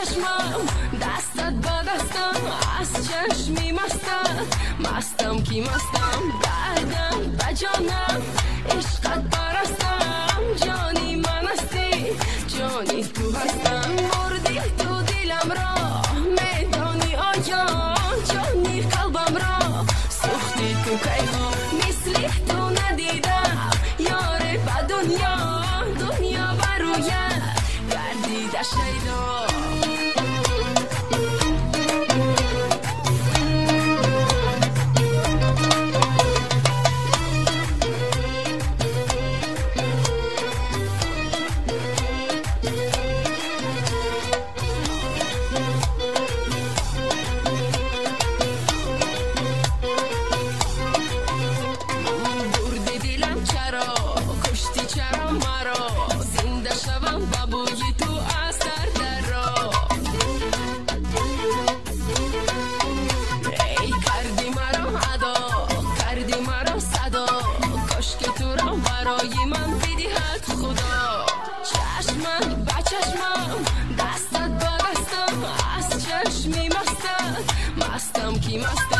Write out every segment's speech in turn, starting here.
ćeš ma Da sad ba da sam As ćeš mi ma sta Ma stam ki ma stam Da da da džona Iš kad para stam بدیهت خدا. چشمم بچشمم دستت با دستم از چشمی مستم. مستم کی مستم؟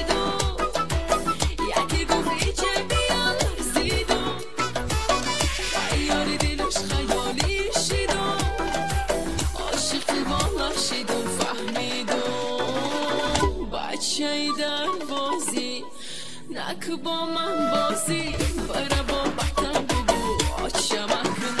تو با من بازی. برا با بطن بگو. آشمه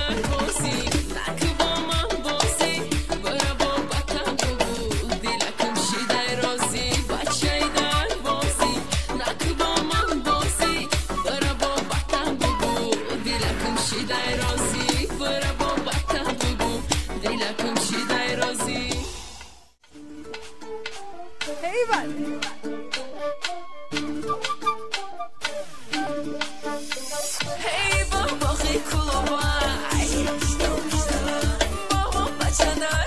emotional.